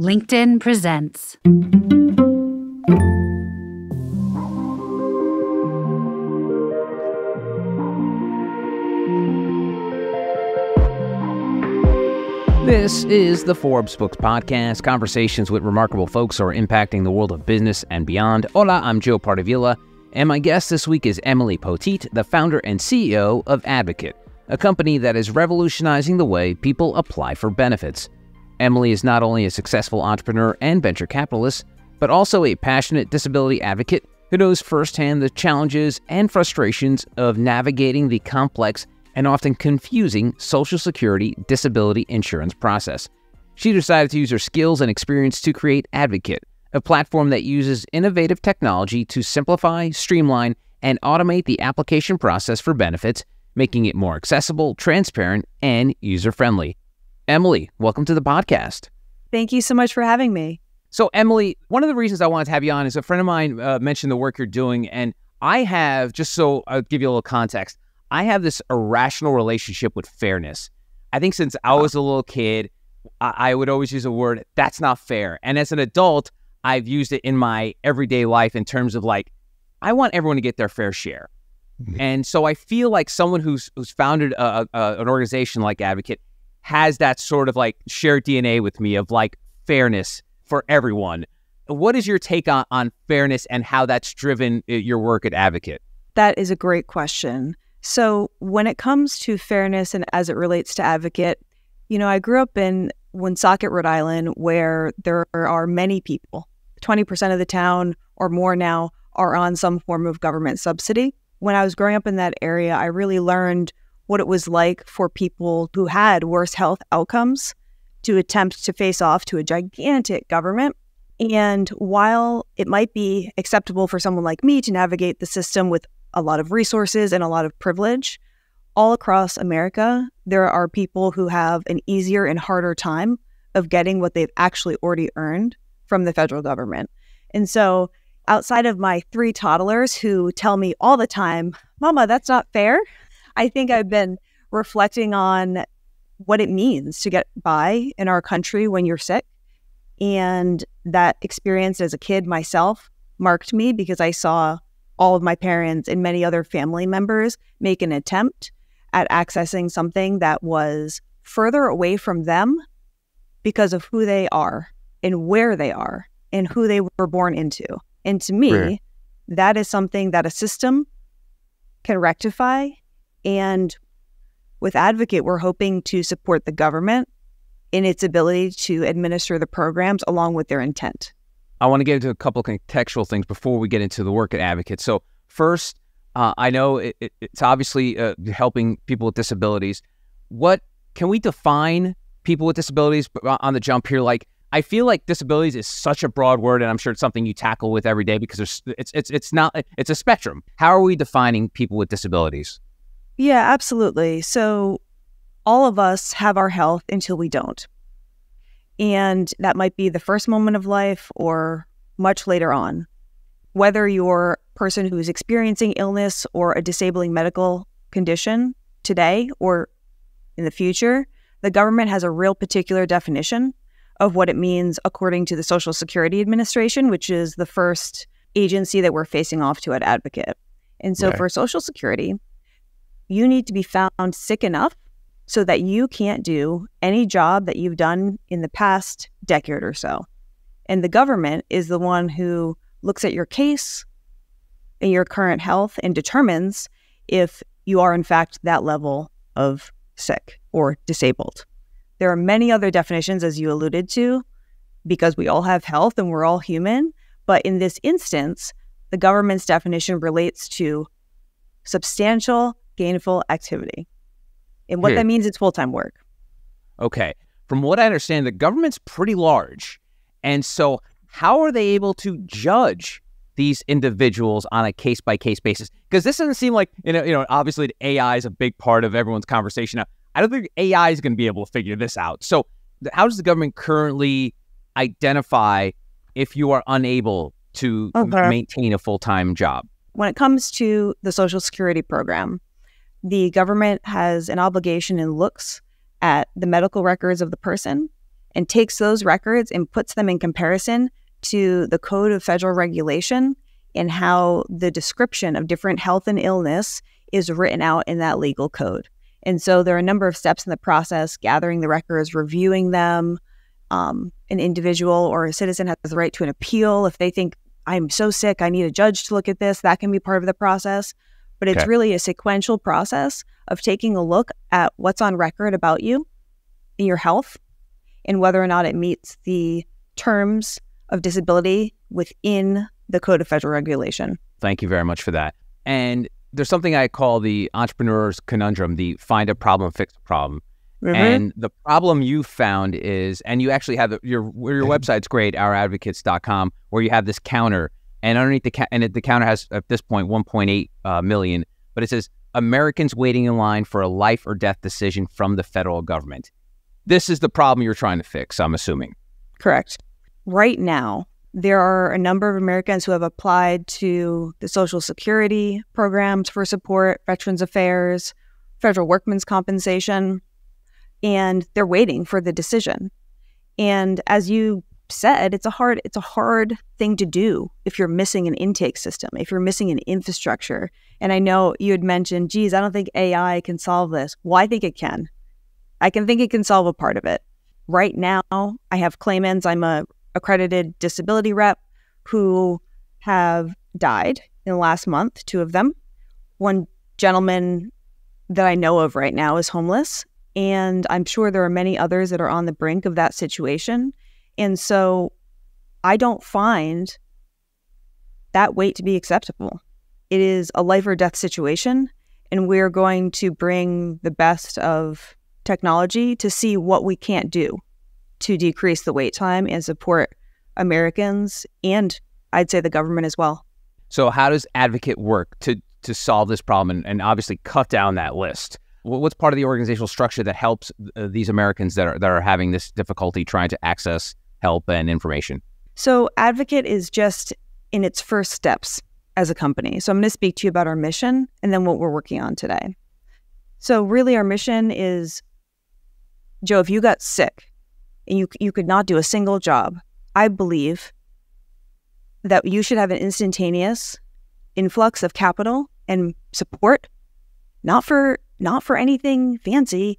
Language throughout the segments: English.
LinkedIn presents. This is the Forbes Books Podcast, conversations with remarkable folks who are impacting the world of business and beyond. Hola, I'm Joe Pardavila, and my guest this week is Emilie Poteat, the founder and CEO of Advocate, a company that is revolutionizing the way people apply for benefits. Emilie is not only a successful entrepreneur and venture capitalist, but also a passionate disability advocate who knows firsthand the challenges and frustrations of navigating the complex and often confusing Social Security disability insurance process. She decided to use her skills and experience to create Advocate, a platform that uses innovative technology to simplify, streamline, and automate the application process for benefits, making it more accessible, transparent, and user friendly. Emilie, welcome to the podcast. Thank you so much for having me. So, Emilie, one of the reasons I wanted to have you on is a friend of mine uh, mentioned the work you're doing, and I have just so I'll give you a little context. I have this irrational relationship with fairness. I think since I was a little kid, I, I would always use a word that's not fair, and as an adult, I've used it in my everyday life in terms of like, I want everyone to get their fair share. Mm-hmm. And so I feel like someone who's who's founded a, a, an organization like Advocate has that sort of like shared DNA with me of like fairness for everyone. What is your take on, on fairness and how that's driven uh, your work at Advocate? That is a great question. So, when it comes to fairness and as it relates to Advocate, you know, I grew up in Woonsocket, Rhode Island, where there are many people. 20% of the town or more now are on some form of government subsidy. When I was growing up in that area, I really learned what it was like for people who had worse health outcomes to attempt to face off to a gigantic government. And while it might be acceptable for someone like me to navigate the system with a lot of resources and a lot of privilege, all across America, there are people who have an easier and harder time of getting what they've actually already earned from the federal government. And so, outside of my three toddlers who tell me all the time, Mama, that's not fair, I think I've been reflecting on what it means to get by in our country when you're sick. And that experience as a kid myself marked me because I saw all of my parents and many other family members make an attempt at accessing something that was further away from them because of who they are and where they are and who they were born into. And to me, that is something that a system can rectify and with Advocate, we're hoping to support the government in its ability to administer the programs along with their intent. I want to get into a couple contextual things before we get into the work at Advocate. So, first, uh, I know it, it, it's obviously uh, helping people with disabilities. What can we define people with disabilities on the jump here? Like, I feel like disabilities is such a broad word, and I'm sure it's something you tackle with every day because it's it's it's not it's a spectrum. How are we defining people with disabilities? Yeah, absolutely. So, all of us have our health until we don't. And that might be the first moment of life or much later on. Whether you're a person who is experiencing illness or a disabling medical condition today or in the future, the government has a real particular definition of what it means according to the Social Security Administration, which is the first agency that we're facing off to at Advocate. And so for Social Security, you need to be found sick enough so that you can't do any job that you've done in the past decade or so. And the government is the one who looks at your case and your current health and determines if you are, in fact, that level of sick or disabled. There are many other definitions, as you alluded to, because we all have health and we're all human. But in this instance, the government's definition relates to substantial gainful activity. And what hmm. that means is full time work. Okay. From what I understand, the government's pretty large. And so, how are they able to judge these individuals on a case by case basis? Because this doesn't seem like, you know, you know, obviously AI is a big part of everyone's conversation now. I don't think AI is going to be able to figure this out. So, how does the government currently identify if you are unable to okay. maintain a full time job? When it comes to the Social Security program, the government has an obligation and looks at the medical records of the person and takes those records and puts them in comparison to the Code of Federal Regulation and how the description of different health and illness is written out in that legal code. And so there are a number of steps in the process gathering the records, reviewing them. Um, an individual or a citizen has the right to an appeal if they think, I'm so sick, I need a judge to look at this. That can be part of the process. But it's Okay. really a sequential process of taking a look at what's on record about you and your health and whether or not it meets the terms of disability within the Code of Federal Regulation. Thank you very much for that. And there's something I call the entrepreneur's conundrum, the find a problem, fix a problem. Mm-hmm. And the problem you found is, and you actually have your your mm-hmm. website's great, ouradvocates.com, where you have this counter, and underneath the ca- and the counter has at this point 1.8 uh, million, but it says Americans waiting in line for a life or death decision from the federal government. This is the problem you're trying to fix. I'm assuming. Correct. Right now, there are a number of Americans who have applied to the Social Security programs for support, Veterans Affairs, federal workmen's compensation, and they're waiting for the decision. And as you said, it's a hard it's a hard thing to do if you're missing an intake system, if you're missing an infrastructure. And I know you had mentioned, geez, I don't think AI can solve this. Well, I think it can. I can think it can solve a part of it. Right now, I have claimants. I'm a accredited disability rep who have died in the last month, two of them. One gentleman that I know of right now is homeless, and I'm sure there are many others that are on the brink of that situation. And so I don't find that wait to be acceptable. It is a life or death situation, and we're going to bring the best of technology to see what we can't do to decrease the wait time and support Americans and I'd say the government as well. So, how does Advocate work to to solve this problem and, and obviously cut down that list? What's part of the organizational structure that helps uh, these Americans that are that are having this difficulty trying to access help and information? So, Advocate is just in its first steps as a company. So, I'm going to speak to you about our mission and then what we're working on today. So, really, our mission is Joe, if you got sick and you, you could not do a single job, I believe that you should have an instantaneous influx of capital and support, not for not for anything fancy.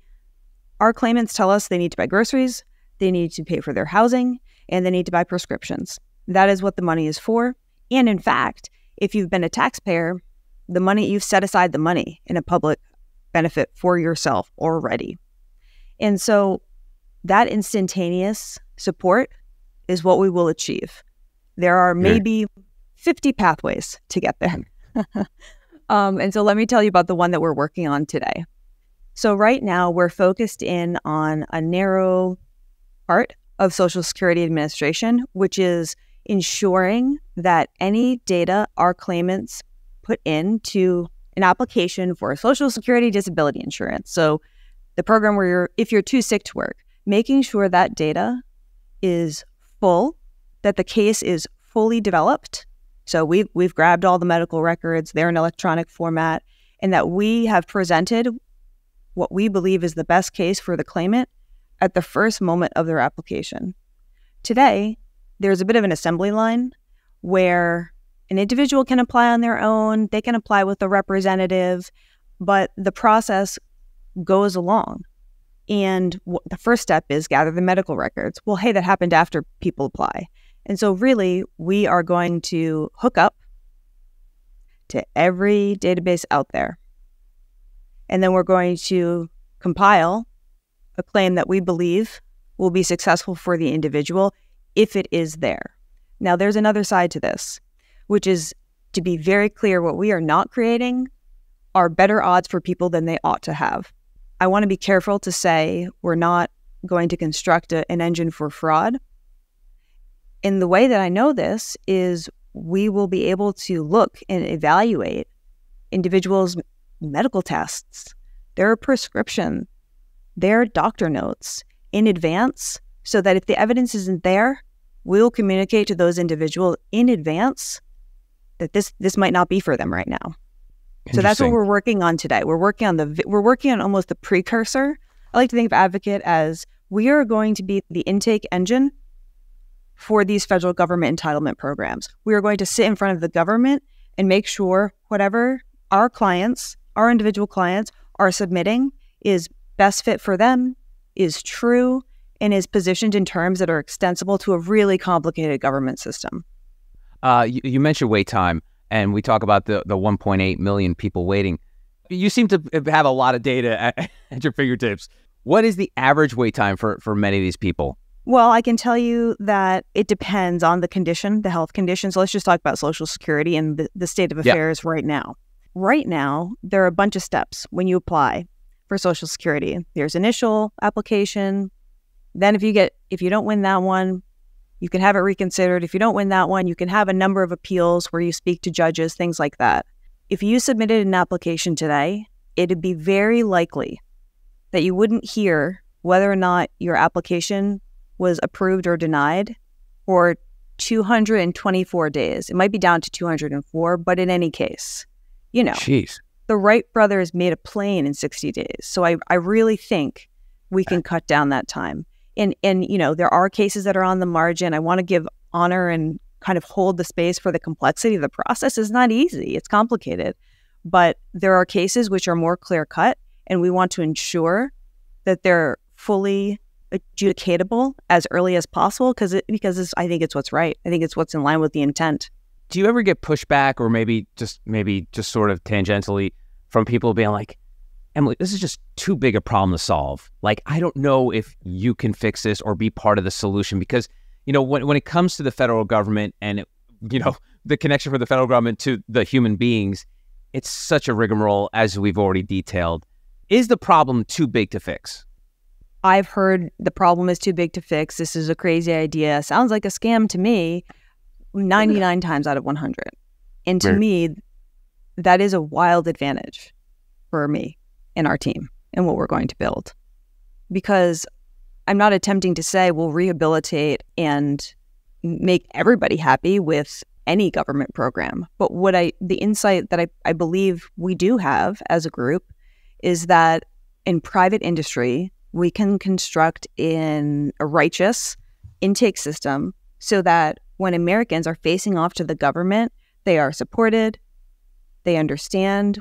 Our claimants tell us they need to buy groceries, they need to pay for their housing, and they need to buy prescriptions. That is what the money is for. And in fact, if you've been a taxpayer, the money you've set aside the money in a public benefit for yourself already. And so that instantaneous support is what we will achieve. There are maybe 50 pathways to get there. um, and so let me tell you about the one that we're working on today. So, right now, we're focused in on a narrow part of Social Security Administration, which is ensuring that any data our claimants put into an application for Social Security disability insurance. So, the program where you're, if you're too sick to work, making sure that data is full, that the case is fully developed. So we've we've grabbed all the medical records, they're in electronic format, and that we have presented what we believe is the best case for the claimant at the first moment of their application. Today, there's a bit of an assembly line where an individual can apply on their own, they can apply with a representative, but the process goes along. And the first step is gather the medical records. Well, hey, that happened after people apply. And so, really, we are going to hook up to every database out there. And then we're going to compile a claim that we believe will be successful for the individual if it is there. Now, there's another side to this, which is to be very clear what we are not creating are better odds for people than they ought to have. I want to be careful to say we're not going to construct a, an engine for fraud. And the way that I know this is we will be able to look and evaluate individuals' medical tests, their prescription, their doctor notes in advance so that if the evidence isn't there, we'll communicate to those individuals in advance that this this might not be for them right now. So that's what we're working on today. We're working on the we're working on almost the precursor. I like to think of advocate as we are going to be the intake engine for these federal government entitlement programs. We are going to sit in front of the government and make sure whatever our clients, our individual clients, are submitting is best fit for them, is true, and is positioned in terms that are extensible to a really complicated government system. Uh, you, you, mentioned wait time, and we talk about the, the 1.8 million people waiting. You seem to have a lot of data at, at your fingertips. What is the average wait time for, for many of these people? Well, I can tell you that it depends on the condition, the health condition. So let's just talk about Social Security and the, the state of affairs yep. right now. Right now, there are a bunch of steps when you apply for Social Security. There's initial application. Then if you get if you don't win that one, you can have it reconsidered. If you don't win that one, you can have a number of appeals where you speak to judges, things like that. If you submitted an application today, it'd be very likely that you wouldn't hear whether or not your application was approved or denied for 224 days. It might be down to 204, but in any case, you know, Jeez. The Wright brothers made a plane in 60 days. So I, I really think we can cut down that time. And, and, you know, there are cases that are on the margin. I want to give honor and kind of hold the space for the complexity of the process is not easy. It's complicated. But there are cases which are more clear cut, and we want to ensure that they're fully adjudicatable as early as possible because it, because I think it's what's right. I think it's what's in line with the intent. Do you ever get pushback, or maybe just maybe just sort of tangentially from people being like, Emilie, this is just too big a problem to solve. Like, I don't know if you can fix this or be part of the solution because you know when when it comes to the federal government and it, you know the connection for the federal government to the human beings, it's such a rigmarole as we've already detailed. Is the problem too big to fix? I've heard the problem is too big to fix. This is a crazy idea. Sounds like a scam to me 99 times out of 100. And to me, that is a wild advantage for me and our team and what we're going to build. Because I'm not attempting to say we'll rehabilitate and make everybody happy with any government program. But what I, the insight that I, I believe we do have as a group is that in private industry, we can construct in a righteous intake system so that when Americans are facing off to the government, they are supported, they understand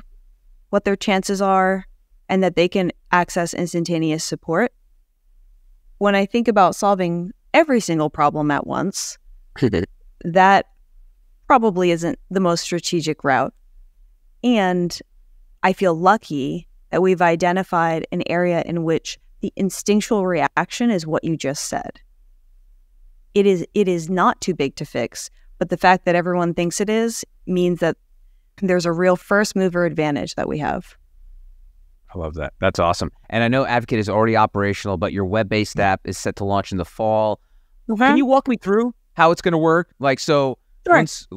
what their chances are, and that they can access instantaneous support. When I think about solving every single problem at once, that probably isn't the most strategic route. And I feel lucky that we've identified an area in which the instinctual reaction is what you just said. It is it is not too big to fix, but the fact that everyone thinks it is means that there's a real first mover advantage that we have. I love that. That's awesome. And I know Advocate is already operational, but your web-based app is set to launch in the fall. Mm-hmm. Can you walk me through how it's going to work? Like so sure. once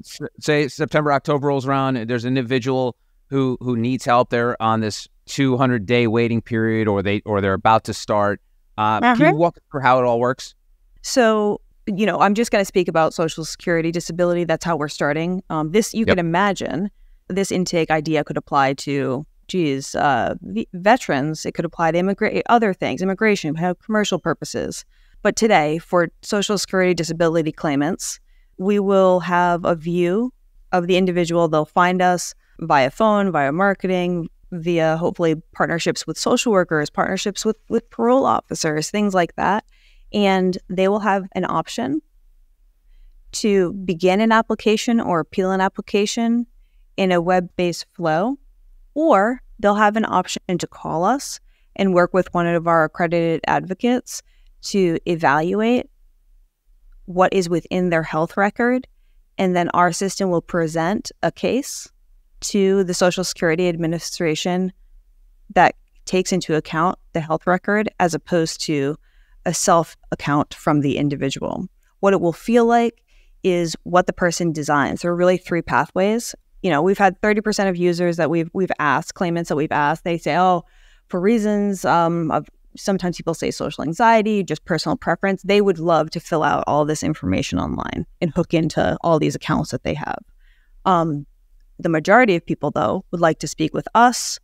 say September October rolls around, there's an individual who who needs help there on this 200 day waiting period or they or they're about to start. Uh, uh-huh. Can you uh-huh. walk through how it all works? So, you know, I'm just going to speak about Social Security disability. That's how we're starting. Um, this you yep. can imagine this intake idea could apply to, geez, uh, veterans. It could apply to immigrant other things, immigration, commercial purposes. But today, for Social Security disability claimants, we will have a view of the individual. They'll find us via phone, via marketing, via hopefully partnerships with social workers, partnerships with, with parole officers, things like that. And they will have an option to begin an application or appeal an application in a web based flow, or they'll have an option to call us and work with one of our accredited advocates to evaluate what is within their health record. And then our system will present a case to the Social Security Administration that takes into account the health record as opposed to a self account from the individual. What it will feel like is what the person designs. There are really three pathways. You know, we've had 30% of users that we've we've asked, claimants that we've asked, they say, oh, for reasons um, of sometimes people say social anxiety, just personal preference, they would love to fill out all this information online and hook into all these accounts that they have. Um, the majority of people, though, would like to speak with us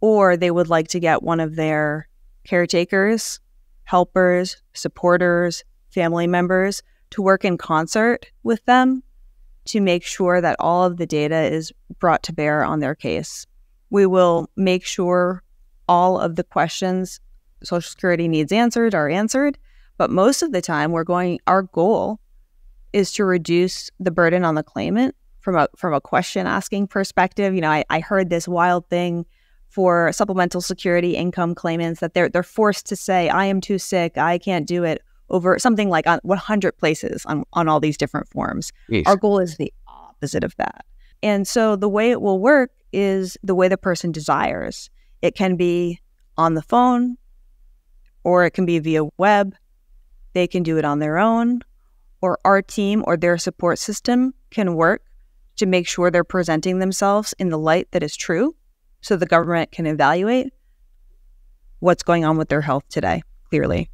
or they would like to get one of their caretakers helpers, supporters, family members to work in concert with them to make sure that all of the data is brought to bear on their case. We will make sure all of the questions Social Security needs answered are answered, but most of the time we're going our goal is to reduce the burden on the claimant from a from a question asking perspective. You know, I, I heard this wild thing for supplemental security income claimants that they're they're forced to say, I am too sick, I can't do it over something like on 100 places on, on all these different forms. Yeesh. Our goal is the opposite of that. And so the way it will work is the way the person desires. It can be on the phone or it can be via web. They can do it on their own, or our team or their support system can work to make sure they're presenting themselves in the light that is true so the government can evaluate what's going on with their health today clearly.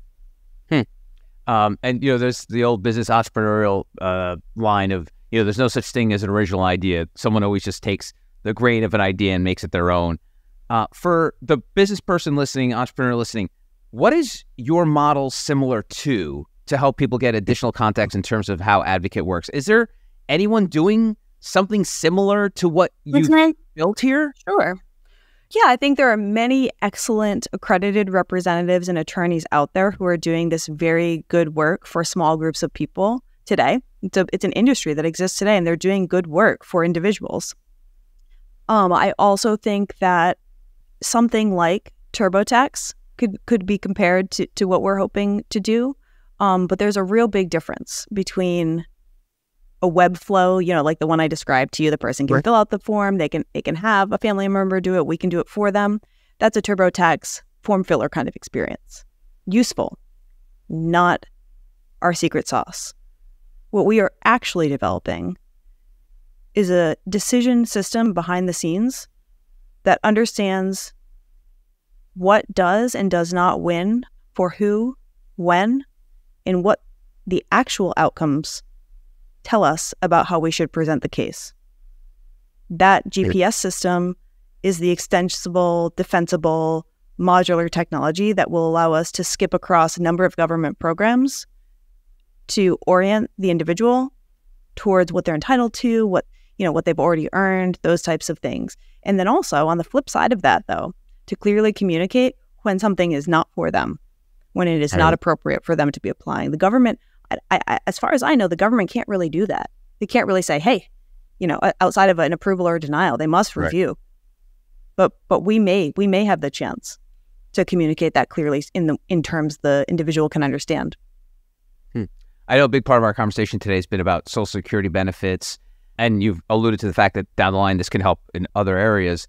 Um, and you know, there's the old business entrepreneurial uh, line of you know, there's no such thing as an original idea. Someone always just takes the grain of an idea and makes it their own. Uh, for the business person listening, entrepreneur listening, what is your model similar to to help people get additional context in terms of how Advocate works? Is there anyone doing something similar to what you built here? Sure. Yeah, I think there are many excellent accredited representatives and attorneys out there who are doing this very good work for small groups of people today. It's, a, it's an industry that exists today, and they're doing good work for individuals. Um, I also think that something like TurboTax could could be compared to, to what we're hoping to do. Um, but there's a real big difference between a web flow, you know, like the one I described to you. The person can Right. fill out the form, they can they can have a family member do it, we can do it for them. That's a TurboTax form filler kind of experience. Useful, not our secret sauce. What we are actually developing is a decision system behind the scenes that understands what does and does not win for who, when, and what the actual outcomes tell us about how we should present the case. That GPS system is the extensible, defensible, modular technology that will allow us to skip across a number of government programs to orient the individual towards what they're entitled to, what you know, what they've already earned, those types of things. And then also on the flip side of that though, to clearly communicate when something is not for them, when it is not appropriate for them to be applying. The government, I, I, as far as I know, the government can't really do that. They can't really say, "Hey, you know," outside of an approval or denial, they must Right. review. But but we may we may have the chance to communicate that clearly in the in terms the individual can understand. Hmm. I know a big part of our conversation today has been about Social Security benefits, and you've alluded to the fact that down the line this can help in other areas.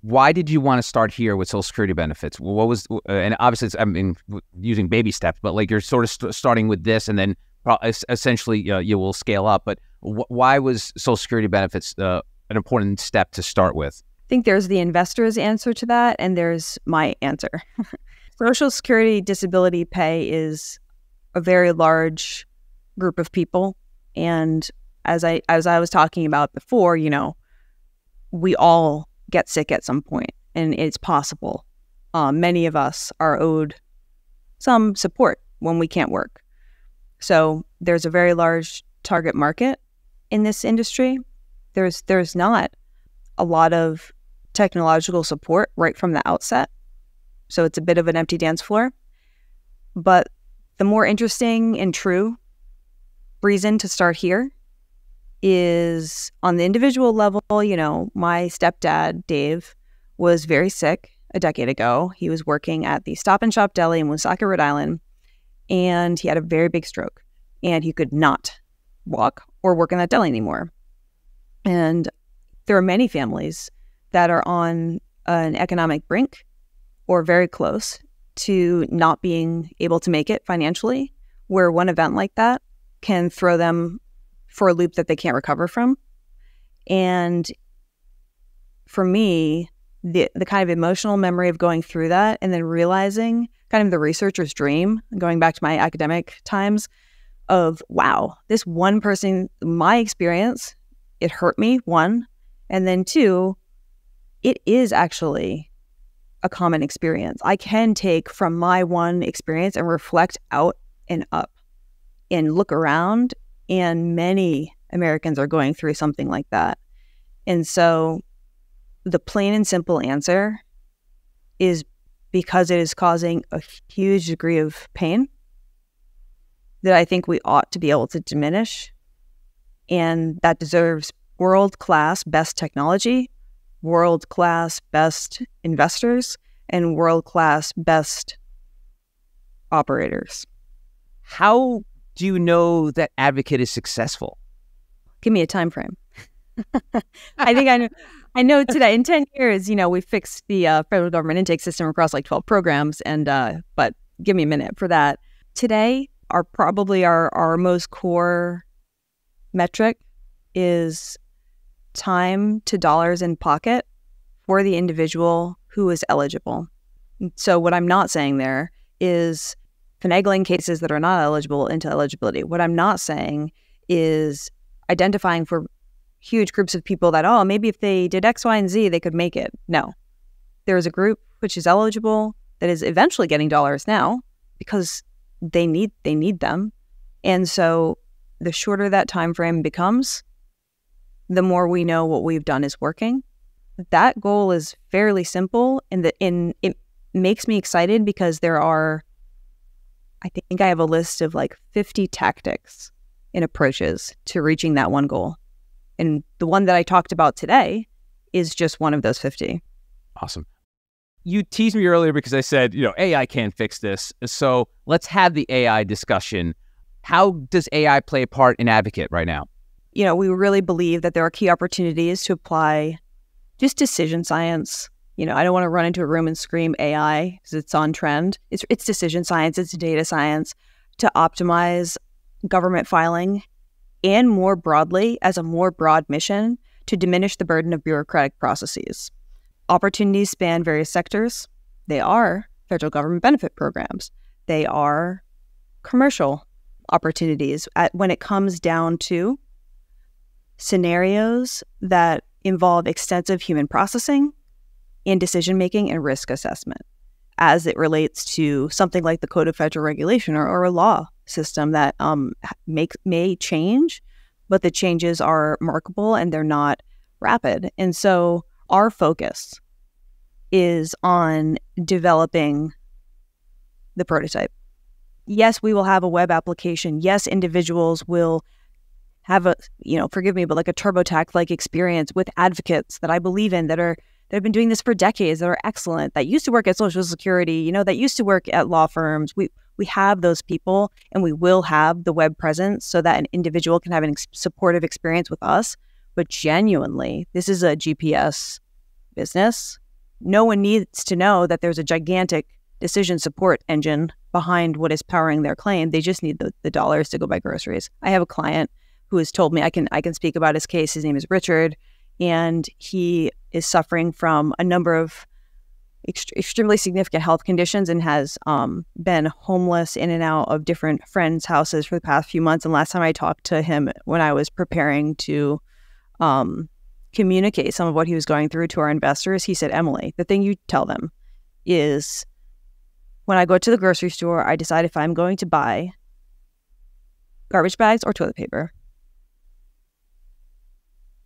Why did you want to start here with Social Security benefits? What was, uh, and obviously, I mean, using baby steps, but like you're sort of st- starting with this, and then essentially uh, you will scale up. But wh- why was Social Security benefits uh, an important step to start with? I think there's the investor's answer to that, and there's my answer. Social Security disability pay is a very large group of people, and as I as I was talking about before, you know, we all get sick at some point, and it's possible. Um, many of us are owed some support when we can't work. So there's a very large target market in this industry. There's there's not a lot of technological support right from the outset. So it's a bit of an empty dance floor. But the more interesting and true reason to start here is on the individual level, you know, my stepdad, Dave, was very sick a decade ago. He was working at the Stop and Shop Deli in Woonsocket, Rhode Island, and he had a very big stroke and he could not walk or work in that deli anymore. And there are many families that are on an economic brink or very close to not being able to make it financially, where one event like that can throw them for a loop that they can't recover from. And for me, the the kind of emotional memory of going through that and then realizing kind of the researcher's dream, going back to my academic times of wow, this one person, my experience, it hurt me, one, and then two, it is actually a common experience. I can take from my one experience and reflect out and up and look around, and many Americans are going through something like that. And so the plain and simple answer is because it is causing a huge degree of pain that I think we ought to be able to diminish. And that deserves world class best technology, world class best investors, and world class best operators. How do you know that Advocate is successful? Give me a time frame. I think I know. I know today in ten years, you know, we fixed the uh, federal government intake system across like twelve programs, and uh, but give me a minute for that. Today, are probably our our most core metric is time to dollars in pocket for the individual who is eligible. So what I'm not saying there is finagling cases that are not eligible into eligibility. What I'm not saying is identifying for huge groups of people that, oh, maybe if they did X, Y, and Z, they could make it. No. There is a group which is eligible that is eventually getting dollars now because they need they need them. And so the shorter that time frame becomes, the more we know what we've done is working. That goal is fairly simple and that in it makes me excited because there are I think I have a list of like 50 tactics and approaches to reaching that one goal. And the one that I talked about today is just one of those 50. Awesome. You teased me earlier because I said, you know, AI can't fix this. So let's have the AI discussion. How does AI play a part in Advocate right now? You know, we really believe that there are key opportunities to apply just decision science you know, I don't want to run into a room and scream AI because it's on trend. It's it's decision science, it's data science to optimize government filing and more broadly as a more broad mission to diminish the burden of bureaucratic processes. Opportunities span various sectors. They are federal government benefit programs. They are commercial opportunities at, when it comes down to scenarios that involve extensive human processing in decision making and risk assessment as it relates to something like the Code of Federal Regulation or, or a law system that um, make, may change, but the changes are markable and they're not rapid. And so our focus is on developing the prototype. Yes, we will have a web application. Yes, individuals will have a, you know, forgive me, but like a TurboTax like experience with advocates that I believe in that are that have been doing this for decades that are excellent, that used to work at Social Security, you know, that used to work at law firms. We we have those people and we will have the web presence so that an individual can have a ex- supportive experience with us. But genuinely, this is a GPS business. No one needs to know that there's a gigantic decision support engine behind what is powering their claim. They just need the, the dollars to go buy groceries. I have a client who has told me I can I can speak about his case. His name is Richard and he is suffering from a number of ext- extremely significant health conditions and has um, been homeless in and out of different friends' houses for the past few months. And last time I talked to him when I was preparing to um, communicate some of what he was going through to our investors, he said, Emilie, the thing you tell them is when I go to the grocery store, I decide if I'm going to buy garbage bags or toilet paper.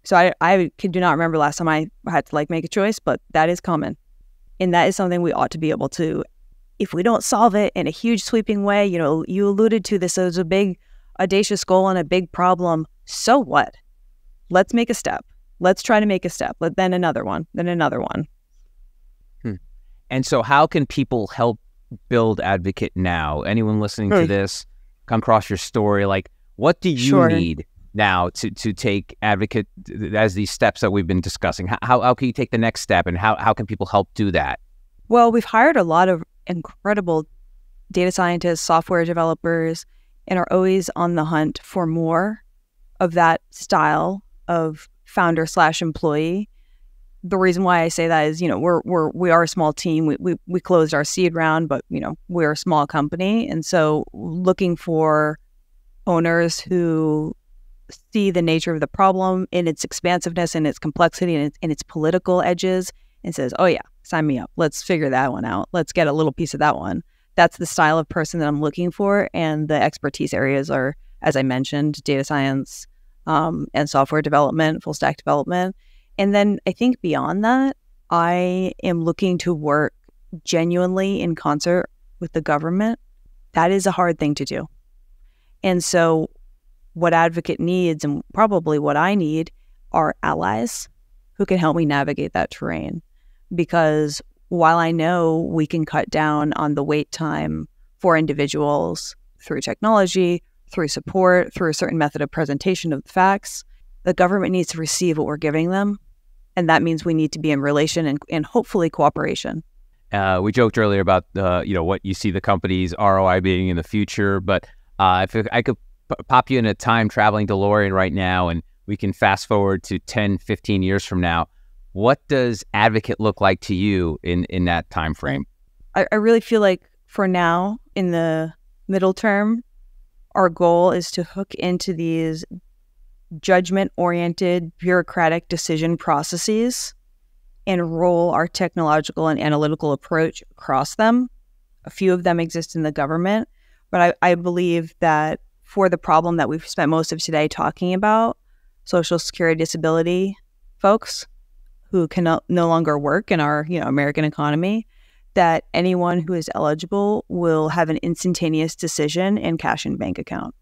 So I, I do not remember last time I had to like make a choice, but that is common. And that is something we ought to be able to, if we don't solve it in a huge sweeping way, you know, you alluded to this as a big audacious goal and a big problem. So what? Let's make a step. Let's try to make a step. Let then another one, then another one. Hmm. And so how can people help build advocate now? Anyone listening to this come across your story, like what do you sure. need now to to take advocate as these steps that we've been discussing? How how can you take the next step, and how how can people help do that? Well, we've hired a lot of incredible data scientists, software developers, and are always on the hunt for more of that style of founder slash employee. The reason why I say that is, you know, we're we're we are a small team. We we we closed our seed round, but you know, we're a small company, and so looking for owners who see the nature of the problem in its expansiveness and its complexity and its, and its political edges and says, oh, yeah, sign me up. Let's figure that one out. Let's get a little piece of that one. That's the style of person that I'm looking for. And the expertise areas are, as I mentioned, data science um, and software development, full stack development. And then I think beyond that, I am looking to work genuinely in concert with the government. That is a hard thing to do. And so, what Advocate needs, and probably what I need, are allies who can help me navigate that terrain. Because while I know we can cut down on the wait time for individuals through technology, through support, through a certain method of presentation of the facts, the government needs to receive what we're giving them. And that means we need to be in relation and, and hopefully cooperation. Uh, we joked earlier about uh, you know what you see the company's ROI being in the future, but uh, if I could pop you in a time traveling DeLorean right now and we can fast forward to 10, 15 years from now, what does advocate look like to you in, in that time frame? I, I really feel like for now, in the middle term, our goal is to hook into these judgment oriented bureaucratic decision processes and roll our technological and analytical approach across them. A few of them exist in the government, but I, I believe that for the problem that we've spent most of today talking about, social security disability folks who can no, longer work in our you know American economy, that anyone who is eligible will have an instantaneous decision and cash in bank account.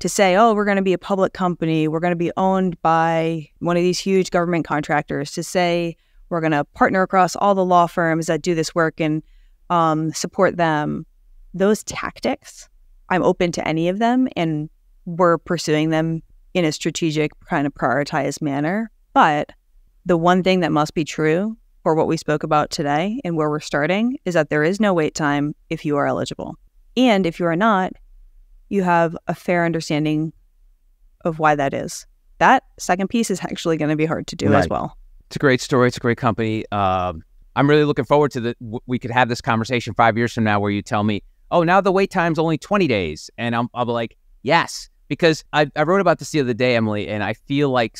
To say, oh, we're going to be a public company, we're going to be owned by one of these huge government contractors, to say we're going to partner across all the law firms that do this work and um, support them. Those tactics, I'm open to any of them, and we're pursuing them in a strategic, kind of prioritized manner. But the one thing that must be true for what we spoke about today and where we're starting is that there is no wait time if you are eligible. And if you are not, you have a fair understanding of why that is. That second piece is actually going to be hard to do right. as well. It's a great story. It's a great company. Uh, I'm really looking forward to the. We could have this conversation five years from now, where you tell me, "Oh, now the wait time's only 20 days," and I'm, I'll be like, "Yes," because I, I wrote about this the other day, Emilie, and I feel like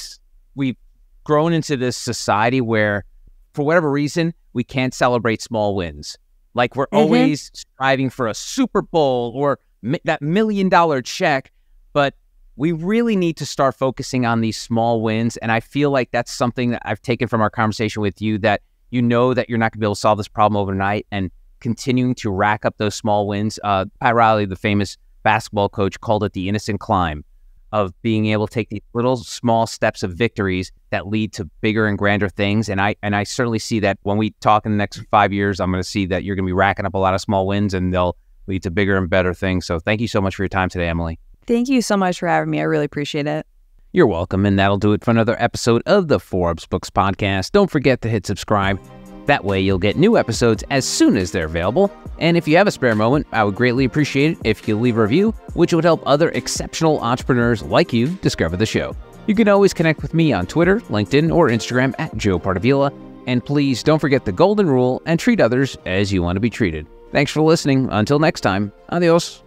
we've grown into this society where, for whatever reason, we can't celebrate small wins. Like we're mm-hmm. always striving for a Super Bowl or mi- that million dollar check, but we really need to start focusing on these small wins. And I feel like that's something that I've taken from our conversation with you that you know that you're not going to be able to solve this problem overnight and continuing to rack up those small wins. Uh, Pat Riley, the famous basketball coach, called it the innocent climb of being able to take these little small steps of victories that lead to bigger and grander things. And I and I certainly see that when we talk in the next five years, I'm going to see that you're going to be racking up a lot of small wins and they'll lead to bigger and better things. So thank you so much for your time today, Emilie. Thank you so much for having me. I really appreciate it. You're welcome. And that'll do it for another episode of the Forbes Books Podcast. Don't forget to hit subscribe. That way, you'll get new episodes as soon as they're available. And if you have a spare moment, I would greatly appreciate it if you leave a review, which would help other exceptional entrepreneurs like you discover the show. You can always connect with me on Twitter, LinkedIn, or Instagram at Joe Pardavila. And please don't forget the golden rule and treat others as you want to be treated. Thanks for listening. Until next time, adios.